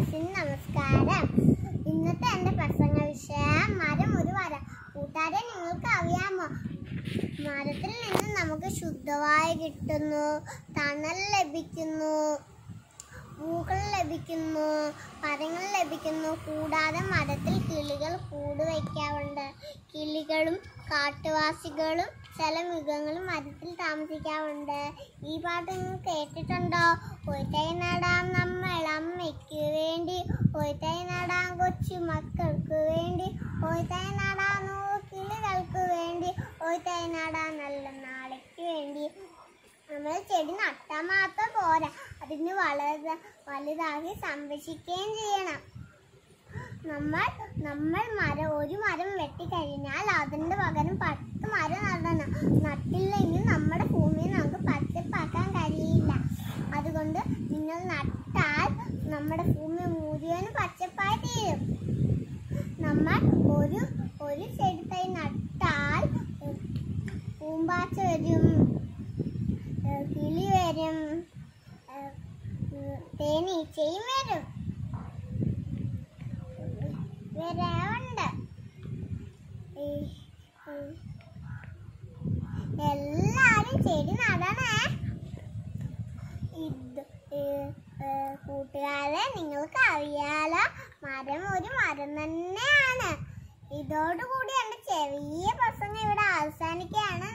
കൂട്ടുകാർസിന് നമസ്കാരം. ഇന്നത്തെ എന്റെ പ്രസംഗ വിഷയം മരം ഒരു വര. കൂട്ടാരെ നിങ്ങൾക്ക് അറിയാമോ മരത്തിൽ നിന്ന് നമുക്ക് ശുദ്ധവായു കിട്ടുന്നു തണൽ ലഭിക്കുന്നു പൂക്കൾ ലഭിക്കുന്നു പരങ്ങൾ ലഭിക്കുന്നു. കൂടാതെ മരത്തിൽ കിളികൾ കൂട് വയ്ക്കാറുണ്ട്. കിളികളും കാട്ടുവാസികളും ചില മൃഗങ്ങളും മരത്തിൽ താമസിക്കാറുണ്ട്. ഈ പാട്ട് നിങ്ങൾ കേട്ടിട്ടുണ്ടോ? ഒരു തൈ വേണ്ടി നടാൻ കൊച്ചു മക്കൾക്ക് വേണ്ടി. ഒരു നടാൻ കിളികൾക്ക് വേണ്ടി. ഒരു നടാൻ നല്ല നാളേക്ക് വേണ്ടി. നമ്മൾ ചെടി നട്ടാൽ മാത്രം പോരാ. അതിന് വളരെ വലുതാക്കി സംരക്ഷിക്കുകയും ചെയ്യണം. നമ്മൾ നമ്മൾ മരം ഒരു മരം വെട്ടിക്കഴിഞ്ഞാൽ അതിന്റെ പകരം പത്ത് മരം നടണം. നട്ടില്ലെങ്കിൽ നമ്മുടെ ഭൂമിയെ നമുക്ക് പച്ചപ്പാക്കാൻ കഴിയില്ല. അതുകൊണ്ട് നിങ്ങൾ നട്ടാൽ നമ്മുടെ ഭൂമി മുഴുവൻ പച്ചപ്പായി തീരും നമ്മൾ ഒരു ഒരു ചെടി തൈ നട്ടാൽ പൂമ്പാച്ച വരും കിളി വരും തേനീച്ചയും വരും. വരാറുണ്ട്. എല്ലാരും ചെടി നടണേ ഇത് കൂട്ടുകാരെ നിങ്ങൾക്ക് അറിയാലോ മരം ഒരു മരം തന്നെയാണ്. ഇതോടുകൂടി എന്റെ ചെറിയ പ്രസംഗം ഇവിടെ അവസാനിക്കുകയാണ്.